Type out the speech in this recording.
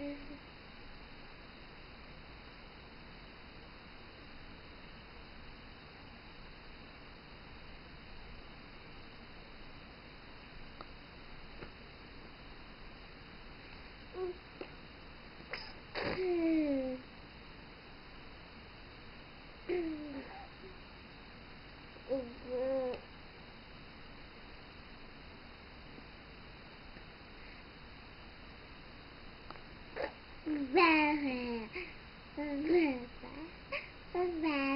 Mm-hmm. 爸。拜拜拜拜拜拜。